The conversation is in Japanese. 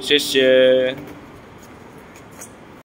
谢谢。